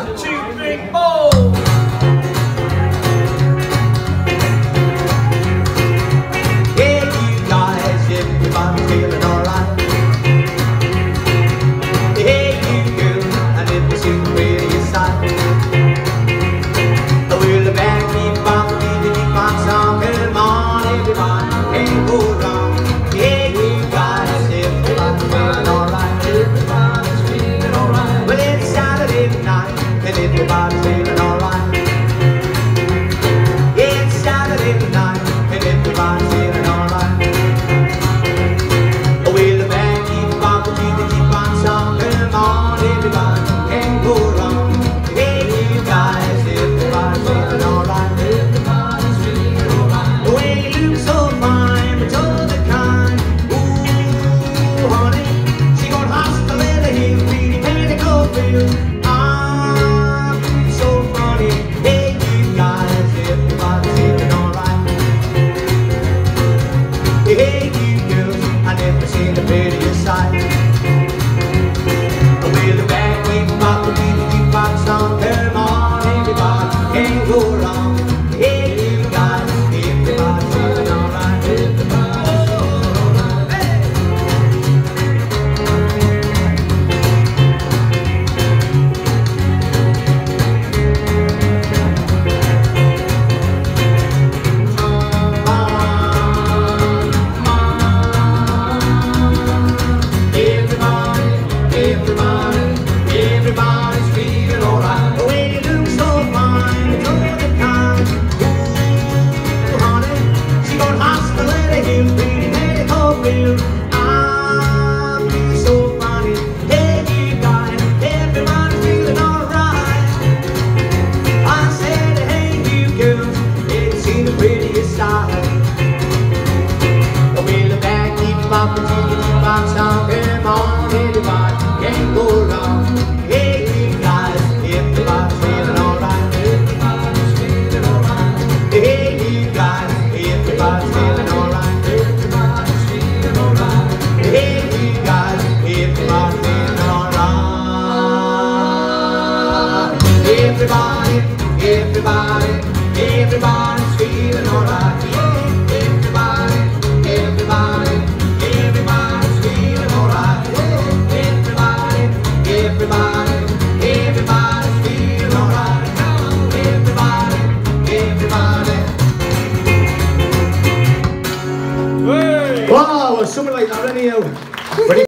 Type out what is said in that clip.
One, two, three, four. Hey, you can't Everybody, everybody's feeling alright. Everybody, everybody, everybody's feeling alright. Everybody, everybody, everybody's feeling alright. Everybody, everybody. Wow, súper bailar, niño.